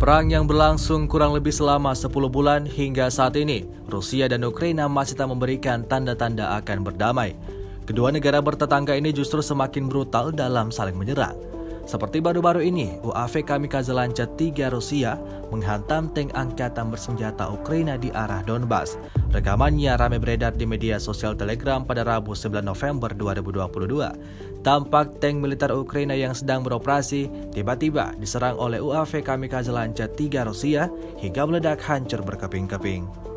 Perang yang berlangsung kurang lebih selama 10 bulan hingga saat ini, Rusia dan Ukraina masih tak memberikan tanda-tanda akan berdamai. Kedua negara bertetangga ini justru semakin brutal dalam saling menyerang. Seperti baru-baru ini, UAV Kamikaze Lancet 3 Rusia menghantam tank angkatan bersenjata Ukraina di arah Donbas. Rekamannya ramai beredar di media sosial Telegram pada Rabu 9 November 2022. Tampak tank militer Ukraina yang sedang beroperasi tiba-tiba diserang oleh UAV kamikaze Lancet 3 Rusia hingga meledak hancur berkeping-keping.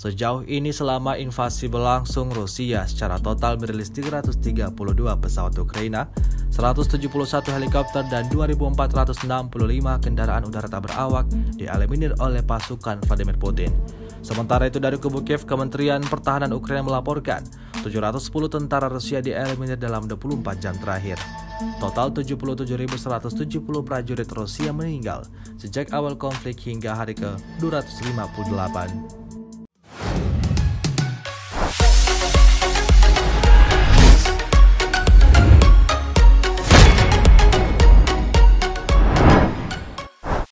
Sejauh ini selama invasi berlangsung Rusia secara total merilis 332 pesawat Ukraina, 171 helikopter dan 2.465 kendaraan udara tak berawak dieliminir oleh pasukan Vladimir Putin. Sementara itu dari kubu Kiev, Kementerian Pertahanan Ukraina melaporkan 710 tentara Rusia dieliminir dalam 24 jam terakhir. Total 77.170 prajurit Rusia meninggal sejak awal konflik hingga hari ke-258.